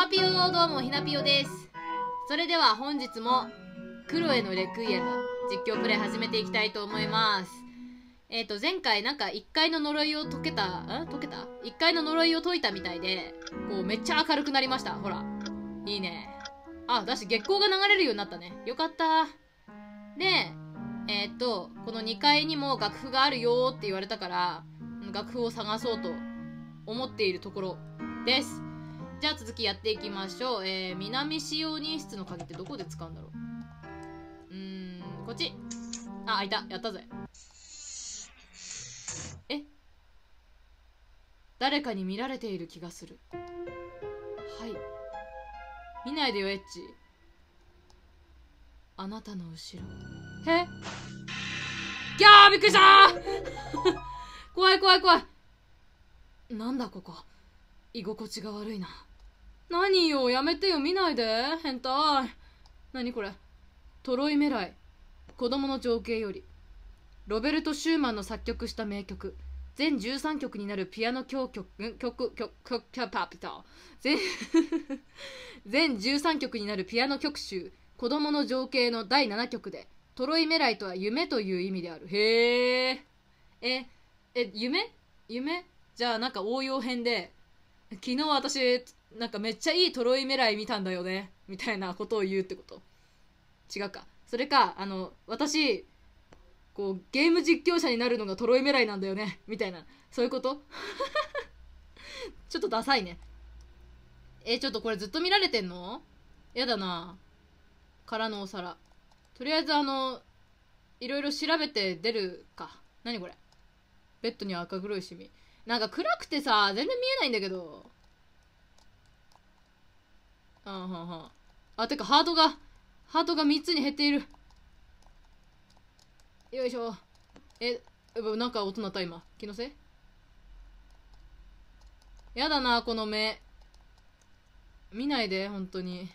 はぴよどうもひなぴよです。それでは本日もクロエのレクイエム実況プレイ始めていきたいと思います。えっ、ー、と前回なんか1階の呪いを解けたん解けた ?1 階の呪いを解いたみたいでこうめっちゃ明るくなりました。ほら。いいね。あだし月光が流れるようになったね。よかった。でえっ、ー、とこの2階にも楽譜があるよって言われたから楽譜を探そうと思っているところです。じゃあ続きやっていきましょう。えー、南使用人室の鍵ってどこで使うんだろう？うーん、こっち。あ、開いた。やったぜ。え？誰かに見られている気がする。はい。見ないでよ、エッチ。あなたの後ろ。えギャーびっくりした 怖い怖い怖い。なんだここ。居心地が悪いな。何よ、やめてよ、見ないで。変態。何これ。トロイメライ。子供の情景より。ロベルト・シューマンの作曲した名曲。全13曲になるピアノ教曲、曲、曲、曲、キャパピタ。全、全13曲になるピアノ曲集。子供の情景の第7曲で。トロイメライとは夢という意味である。へえ。え、え、夢？夢？じゃあなんか応用編で、昨日私なんかめっちゃいいトロイメライ見たんだよねみたいなことを言うってこと？違うか。それかあの私こうゲーム実況者になるのがトロイメライなんだよねみたいな。そういうこと？ちょっとダサいね。えちょっとこれずっと見られてんの？やだな。空のお皿。とりあえずあのいろいろ調べて出るか。何これ？ベッドには赤黒いシミ。なんか暗くてさ全然見えないんだけど。あははあてかハートがハートが3つに減っている。よいしょ。えなんか音鳴った今。気のせい？やだなこの目。見ないで本当に。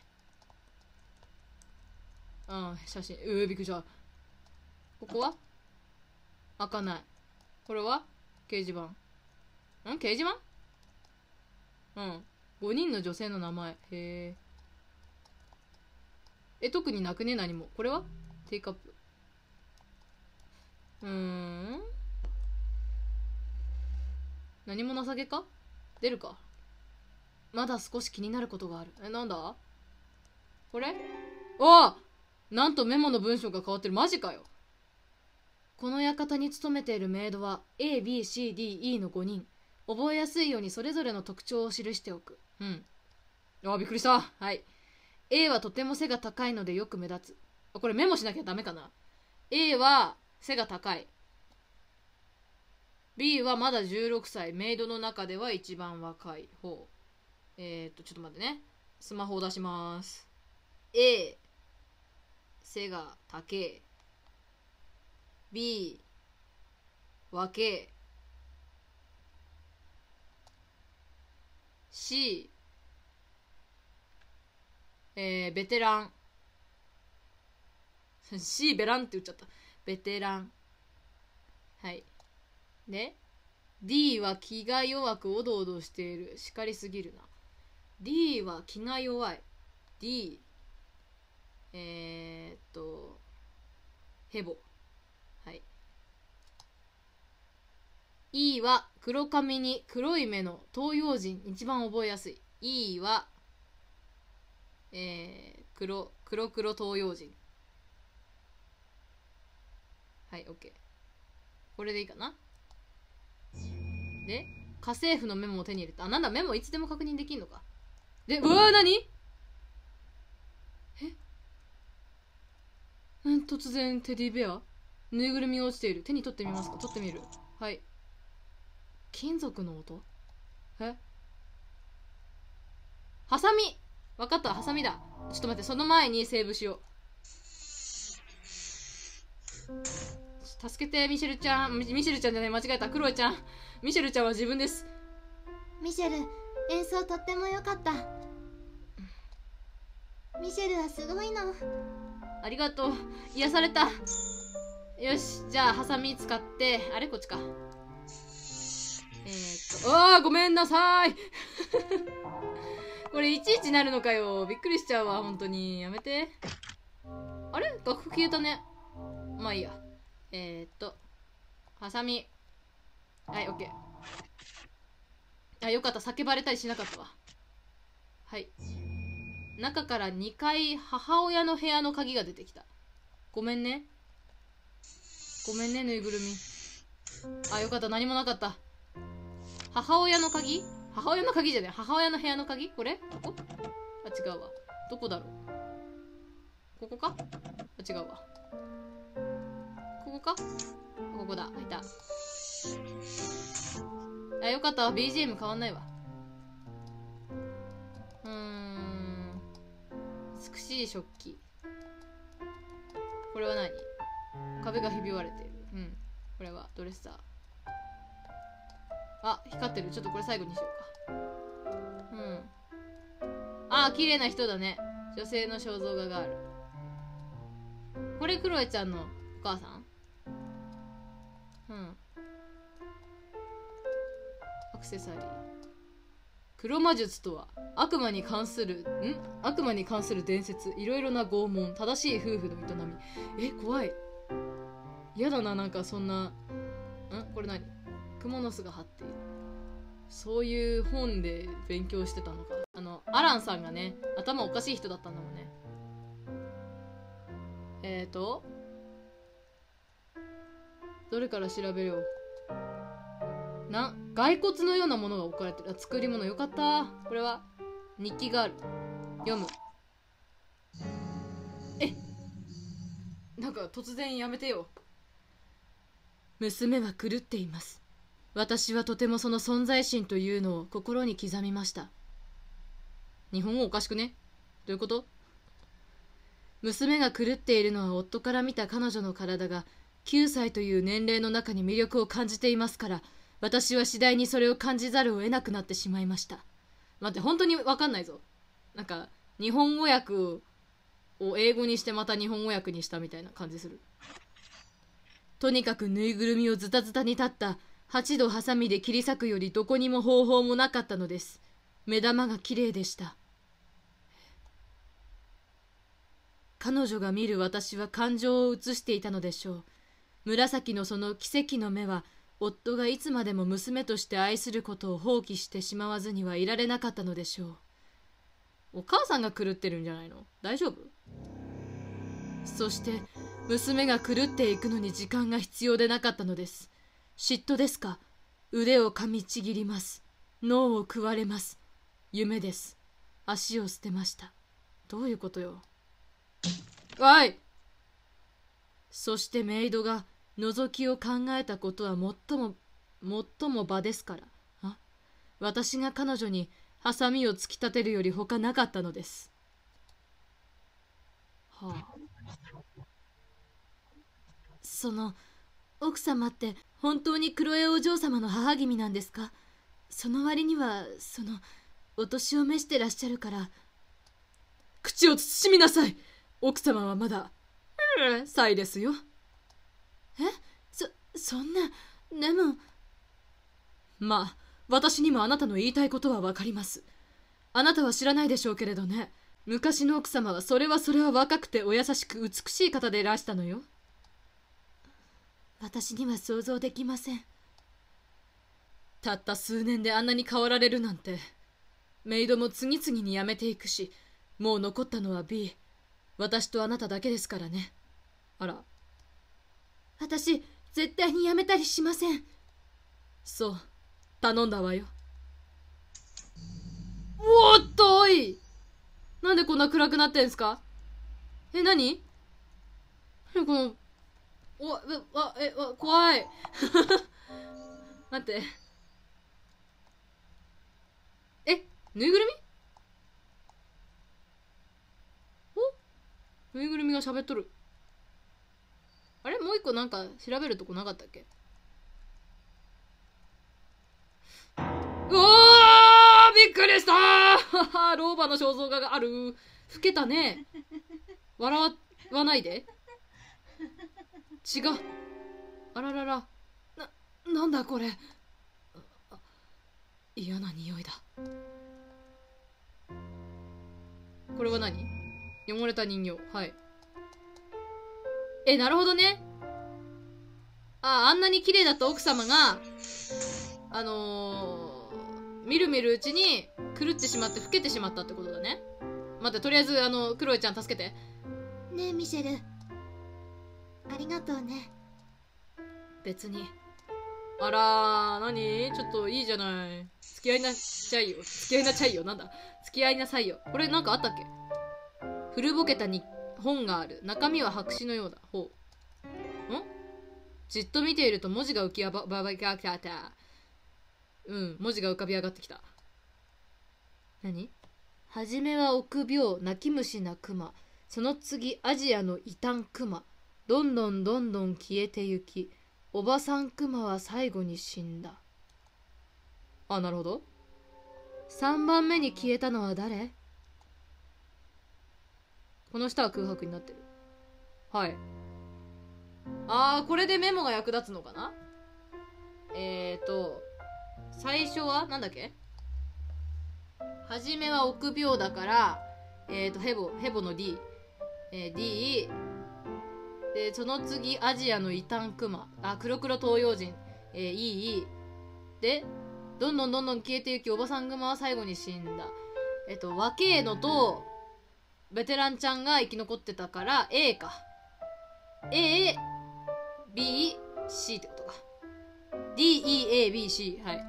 うん写真。うーびっくりした。ここは？開かない。これは？掲示板。ん？掲示板？うん。5人の女性の名前。へええ特になくね？何も。これは？テイクアップ。うーん。何も情けか？出るか？まだ少し気になることがある。えなんだ？これ？おおなんとメモの文章が変わってる。マジかよ。この館に勤めているメイドは ABCDE の5人。覚えやすいようにそれぞれの特徴を記しておく。うん。あびっくりした。はい。A はとても背が高いのでよく目立つ。これメモしなきゃダメかな？A は背が高い。B はまだ16歳メイドの中では一番若い方。えー、っとちょっと待ってね。スマホを出します。A 背が高い。B 若け C えー、ベテラン。C ベランって言っちゃった。ベテラン。はい。で D は気が弱くおどおどしている。叱りすぎるな。D は気が弱い。D えー、っとヘボ。はい。E は黒髪に黒い目の東洋人。一番覚えやすい。E はえー、黒黒黒東洋人。はい OK これでいいかな？で家政婦のメモを手に入れたあなんだメモいつでも確認できんのか。でうわ何？え？うん突然テディベア？ぬいぐるみが落ちている。手に取ってみますか？取ってみる。はい。金属の音？え？ハサミ。分かったハサミだ。ちょっと待ってその前にセーブしよう。助けてミシェルちゃん。ミシェルちゃんじゃない間違えた。クロエちゃん。ミシェルちゃんは自分です。ミシェル演奏とっても良かった。ミシェルはすごいの。ありがとう。癒された。よしじゃあハサミ使って。あれこっちか。えー、っとああごめんなさいこれいちいちなるのかよ。びっくりしちゃうわ本当に。やめて。あれ？楽譜消えたね。まあいいや。えー、っと。ハサミ。はいオッケー。あよかった。叫ばれたりしなかったわ。はい。中から2階母親の部屋の鍵が出てきた。ごめんね。ごめんねぬいぐるみ。あよかった。何もなかった。母親の鍵？母親の鍵じゃない母親の部屋の鍵？これ？ここ？あ違うわ。どこだろう？ここか？あ違うわ。ここか？ここだ。いた。あよかったわ。BGM 変わんないわ。うーん。美しい食器。これは何？壁がひび割れてる。うん。これはドレッサー。あ光ってる。ちょっとこれ最後にしようか。うん。あ綺麗な人だね。女性の肖像画がある。これクロエちゃんのお母さん？うん。アクセサリー。黒魔術とは悪魔に関するん？悪魔に関する伝説。いろいろな拷問。正しい夫婦の営み。え怖い。嫌だななんかそんな。ん？これ何？クモの巣が張っている。そういう本で勉強してたのか。あのアランさんがね頭おかしい人だったんだもんね。えっ、ー、とどれから調べよう。な骸骨のようなものが置かれてる。作り物よかった。これは日記がある。読む。えなんか突然やめてよ。娘は狂っています。私はとてもその存在心というのを心に刻みました。日本語おかしくね？どういうこと？娘が狂っているのは夫から見た彼女の体が9歳という年齢の中に魅力を感じていますから私は次第にそれを感じざるを得なくなってしまいました。待って本当に分かんないぞ。なんか日本語訳を英語にしてまた日本語訳にしたみたいな感じする。とにかくぬいぐるみをズタズタに立った八度ハサミで切り裂くよりどこにも方法もなかったのです。目玉がきれいでした。彼女が見る私は感情を映していたのでしょう。紫のその奇跡の目は夫がいつまでも娘として愛することを放棄してしまわずにはいられなかったのでしょう。お母さんが狂ってるんじゃないの？大丈夫？そして娘が狂っていくのに時間が必要でなかったのです。嫉妬ですか？腕を噛みちぎります。脳を食われます。夢です。足を捨てました。どういうことよ？わい！そしてメイドが覗きを考えたことは最も最も場ですから。あ？私が彼女にハサミを突き立てるより他なかったのです。はあ。その奥様って本当にクロエお嬢様の母君なんですか？その割にはそのお年を召してらっしゃるから。口を慎みなさい。奥様はまだ。歳ですよ。え？そそんな。でもまあ私にもあなたの言いたいことは分かります。あなたは知らないでしょうけれどね。昔の奥様はそれはそれは若くてお優しく美しい方でいらしたのよ。私には想像できません。たった数年であんなに変わられるなんて。メイドも次々に辞めていくしもう残ったのは B 私とあなただけですからね。あら。私絶対に辞めたりしません。そう。頼んだわよ。おっとおい。なんでこんな暗くなってんすか？え何？このおわえわ怖い。待って。えぬいぐるみ？お？ぬいぐるみが喋っとる。あれ？もう一個なんか調べるとこなかったっけ？うわびっくりした！老婆の肖像画がある。老けたね。笑わないで。違う。あららら。ななんだこれ。嫌な匂いだ。これは何？汚れた人形。はい。えなるほどね。ああんなに綺麗だった奥様があのー、みるみるうちに狂ってしまって老けてしまったってことだね。待ってとりあえずあのクロエちゃん助けて。ねえミシェル。ありがとうね。別に。あら何？ちょっといいじゃない。付き合いなちゃいよ。付き合いなちゃいよ。なんだ？付き合いなさいよ。これなんかあったっけ？古ぼけたに本がある。中身は白紙のようだ。ほう。ん？じっと見ていると文字が浮き上ばばばがきた。うん文字が浮かび上がってきた。何？はじめは臆病泣き虫な熊。その次アジアの異端熊。どんどんどんどん消えてゆきおばさんクマは最後に死んだ。あ、なるほど。3番目に消えたのは誰？この下は空白になってる。はい。あー、これでメモが役立つのかな？えーと、最初は、なんだっけ？はじめは臆病だから、えーと、ヘボ、ヘボの D。えー、D、でその次アジアの異端クマあ黒黒東洋人。えー、いいいい。でどんどんどんどん消えていきおばさんグマは最後に死んだ。えっと若えのとベテランちゃんが生き残ってたから A か。ABC ってことか。DEABC はい。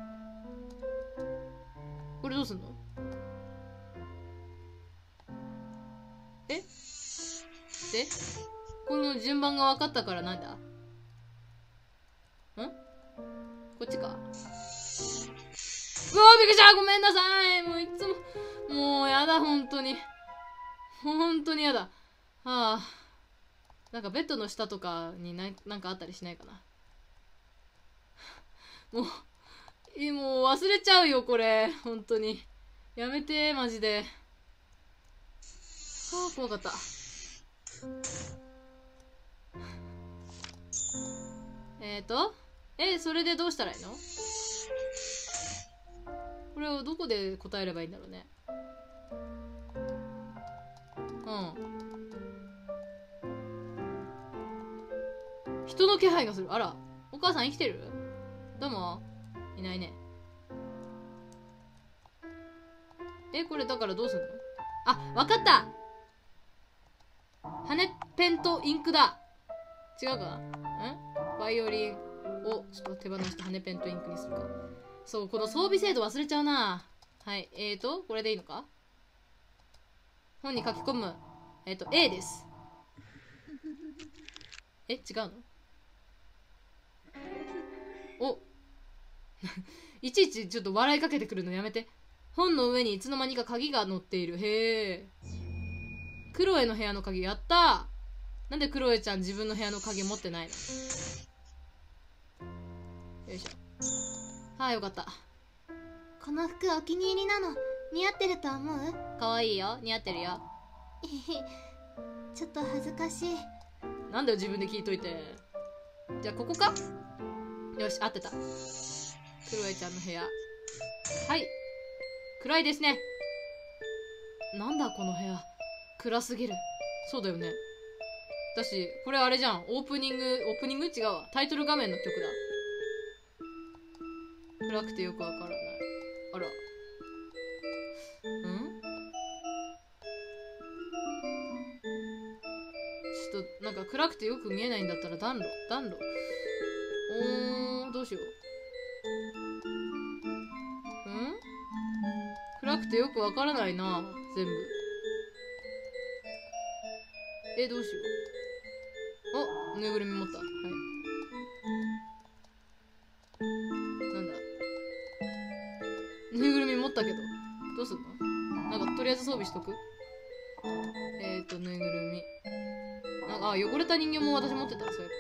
これどうすんの？え？で？この順番が分かったからなんだ？ん？こっちか？うわびっくりした。ごめんなさい。もういつももうやだ本当に。本当にやだ。はあ。なんかベッドの下とかにななんかあったりしないかな。もうもう忘れちゃうよこれ。本当に。やめてマジで。はあ怖かった。えっ、ー、と、え、それでどうしたらいいの？これをどこで答えればいいんだろうね。うん。人の気配がする。あら、お母さん生きてる？どうもいないね。え、これだからどうすんの？あ、わかった羽ペンとインクだ違うかな？ん？バイオリンをちょっと手放して羽ペンとインクにするか。そう、この装備制度忘れちゃうな。はい。えーと、これでいいのか？本に書き込む。えっ、ー、と、A です。え、違うの？お いちいちちょっと笑いかけてくるのやめて。本の上にいつの間にか鍵が載っている。へえ。クロエの部屋の鍵、やったなんでクロエちゃん自分の部屋の鍵持ってないの？よいしょ。ああよかった。この服お気に入りなの。似合ってると思う？かわいいよ。似合ってるよ。ちょっと恥ずかしい。なんだよ自分で聞いといて。じゃあここか？よし合ってた。クロエちゃんの部屋。はい。暗いですね。なんだこの部屋。暗すぎる。そうだよねだしこれあれじゃん。オープニングオープニング？違うわ。タイトル画面の曲だ。暗くてよくわからない。あら。ん？ちょっとなんか暗くてよく見えないんだったら暖炉。暖炉。おーどうしようん？暗くてよくわからないな全部。えどうしよう。おぬいぐるみ持った。はい。なんだ。ぬいぐるみ持ったけど。どうすんの？なんかとりあえず装備しとく？えっ、ー、とぬいぐるみ。なんかあ汚れた人形も私持ってたそういえば。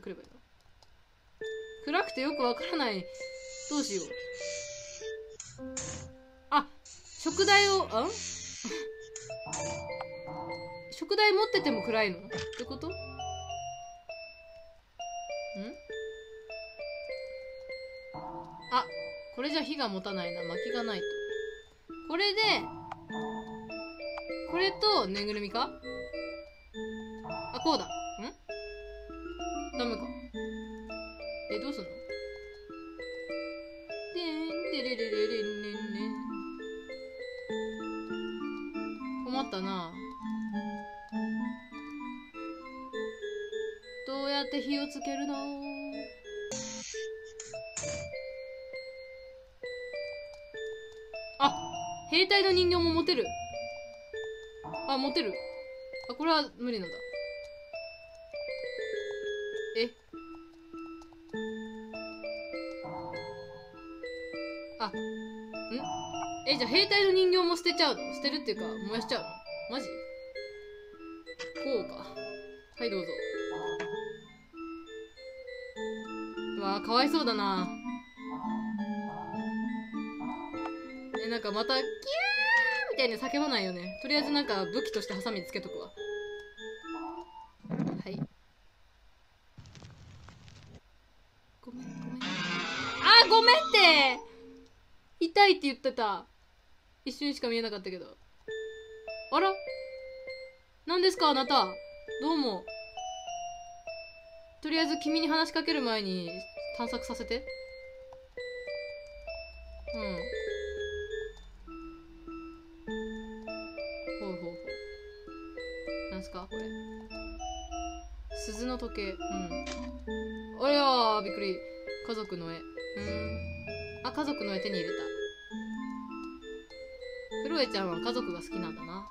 ってくればいいの？暗くてよくわからない。どうしよう。あ、食材をあん？食材持ってても暗いの？ってこと？ん？あこれじゃ火が持たないな。薪がないと。これでこれとぬいぐるみか？あこうだ。どうすんの？でんでれれれれんねんね困ったな。どうやって火をつけるの？あ兵隊の人形も持てる。あ持てる。あこれは無理なんだ。え？じゃあ兵隊の人形も捨てちゃうの捨てるっていうか燃やしちゃうの？マジ？こうか。はいどうぞ。うわーかわいそうだな。えなんかまたキャー！みたいに叫ばないよね。とりあえずなんか武器としてハサミつけとくわ。はい。ごめんごめん。あごめんって！痛いって言ってた。一瞬しか見えなかったけど。あら？何ですか？あなた。どうも。とりあえず君に話しかける前に探索させて。うん。ほうほうほう。なんすか？これ。鈴の時計。うん。ありゃーびっくり。家族の絵。うん。あ家族の絵手に入れた。ロエちゃんは家族が好きなんだな。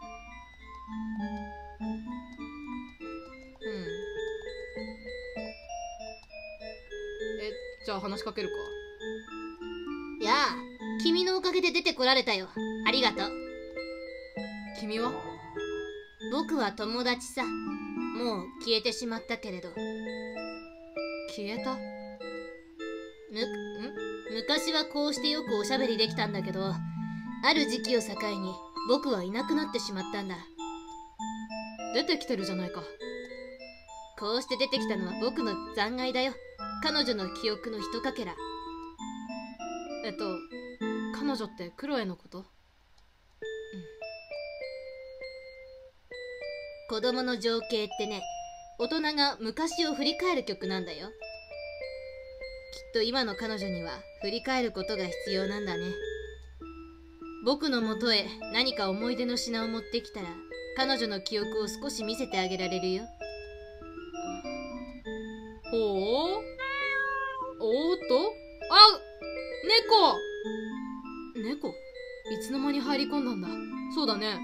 うん。えじゃあ話しかけるか。やあ君のおかげで出てこられたよ。ありがとう。君は？僕は友達さ。もう消えてしまったけれど。消えた？むん？昔はこうしてよくおしゃべりできたんだけどある時期を境に僕はいなくなってしまったんだ。出てきてるじゃないか。こうして出てきたのは僕の残骸だよ。彼女の記憶のひとかけら。えっと彼女ってクロエのこと？子供の情景ってね大人が昔を振り返る曲なんだよ。きっと今の彼女には振り返ることが必要なんだね。僕のもとへ何か思い出の品を持ってきたら彼女の記憶を少し見せてあげられるよ。ほう？おーっと？あ猫！猫？いつの間に入り込んだんだ？そうだね。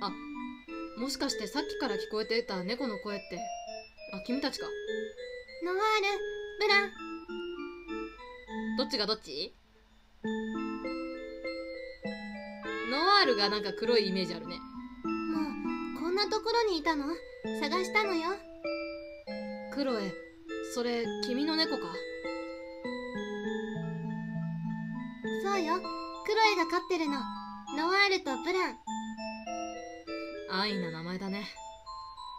あもしかしてさっきから聞こえてた猫の声って？あ君たちか。ノワールブラン。どっちがどっち？ノワールがなんか黒いイメージあるね。もうこんなところにいたの？探したのよ。クロエそれ君の猫か？そうよ。クロエが飼ってるの。ノワールとブラン。安易な名前だね。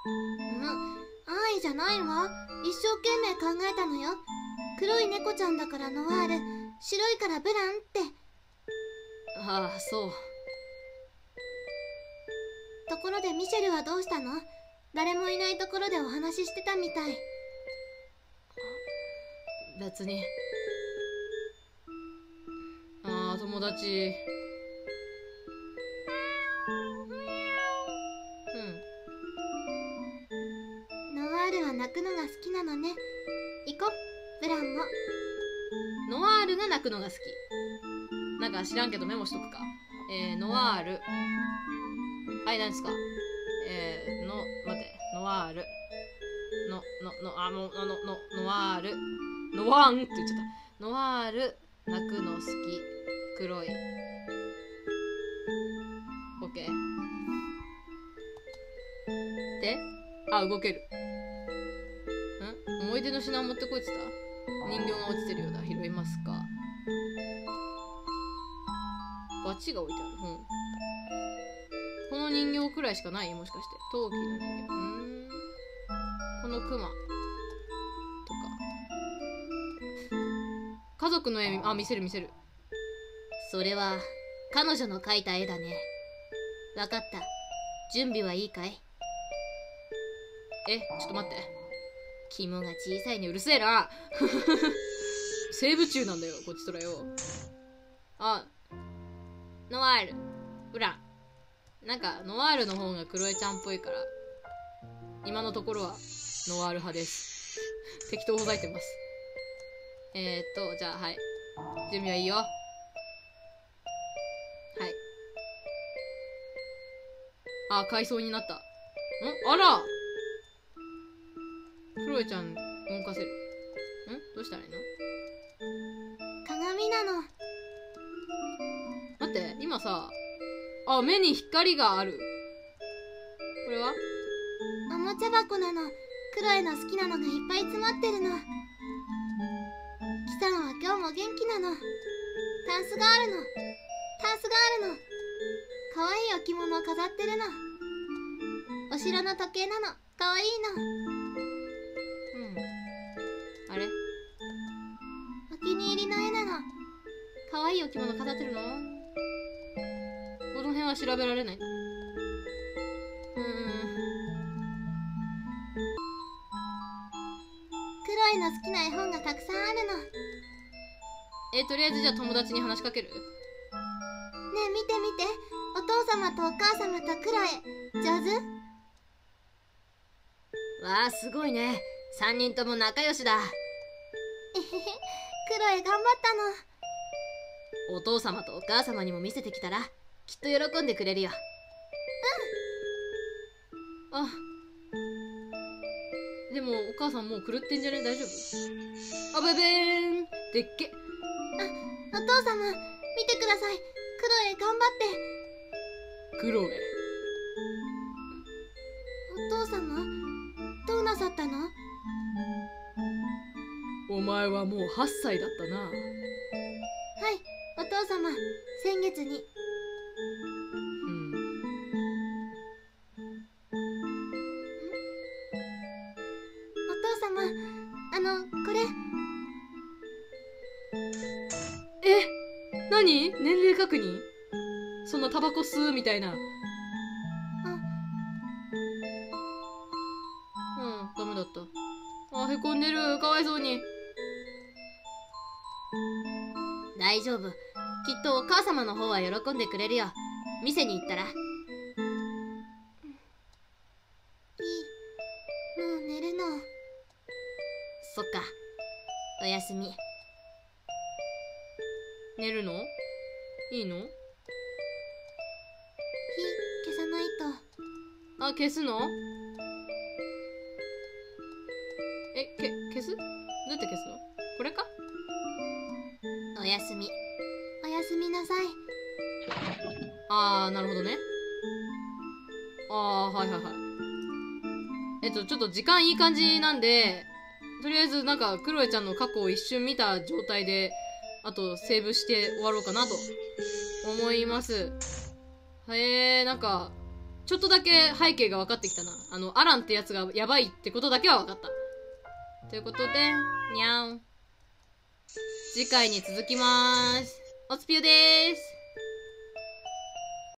うん愛じゃないわ。一生懸命考えたのよ。黒い猫ちゃんだからノワール。白いからブランって。ああそうところでミシェルはどうしたの？誰もいないところでお話ししてたみたい。別に。ああ友達。うん。ノワールは泣くのが好きなのね。行こブランも。ノワールが泣くのが好き。なんか知らんけどメモしとくか。えー、ノワールはい何ですか？えー、の待ってノワール。のののあもうのののノワール。ノワンって言っちゃった。ノワール泣くの好き。黒い。オッケーであ動ける。ん？思い出の品を持ってこいってた？人形が落ちてるようだ拾いますか？バチが置いてある、人形くらいしかないもしかして。陶器の人形うん。このクマとか。家族の絵。あ見せる見せる。それは彼女の描いた絵だね。わかった。準備はいいかい？えちょっと待って。肝が小さいにうるせえな。生物中なんだよこっちとらよ。あノワール。ウランなんかノワールの方がクロエちゃんっぽいから今のところはノワール派です。適当ほざいてます。えー、っとじゃあはい。準備はいいよ。はい。あ海藻になった。ん？あら！クロエちゃん動かせる。ん？どうしたらいいの？鏡なの。待って今さあ目に光がある。これは？おもちゃ箱なの。クロエの好きなのがいっぱい詰まってるの。キサンは今日も元気なの。タンスがあるの。タンスがあるの。かわいい置物を飾ってるの。お城の時計なの。かわいいの。うん。あれ？お気に入りの絵なの。かわいい置物飾ってるの？辺は調べられない。うんクロエの好きな絵本がたくさんあるの。ねえとりあえずじゃあ友達に話しかける？え見て見て。お父様とお母様とクロエ上手。わあすごいね。3人とも仲良しだ。えへへ。クロエ頑張ったの。お父様とお母様にも見せてきたら？きっと喜んでくれるよ。うん。あ。でもお母さんもう狂ってんじゃね？大丈夫？あべべーんでっけ。お父様見てください。クロエ頑張って。クロエお父様どうなさったの？お前はもう8歳だったな。はいお父様。先月に何？年齢確認？そんなタバコ吸うみたいな。うんダメだった。あへこんでる。かわいそうに。大丈夫。きっとお母様の方は喜んでくれるよ。店に行ったらあ消すの？えけ消す？どうやって消すの？これか？おやすみ。おやすみなさい。あーなるほどね。あーはいはいはい。えっとちょっと時間いい感じなんでとりあえずなんかクロエちゃんの過去を一瞬見た状態であとセーブして終わろうかなと思います。へえなんかちょっとだけ背景が分かってきたな。あのアランってやつがやばいってことだけは分かった。ということでにゃん次回に続きまーす。おつぴよでーす。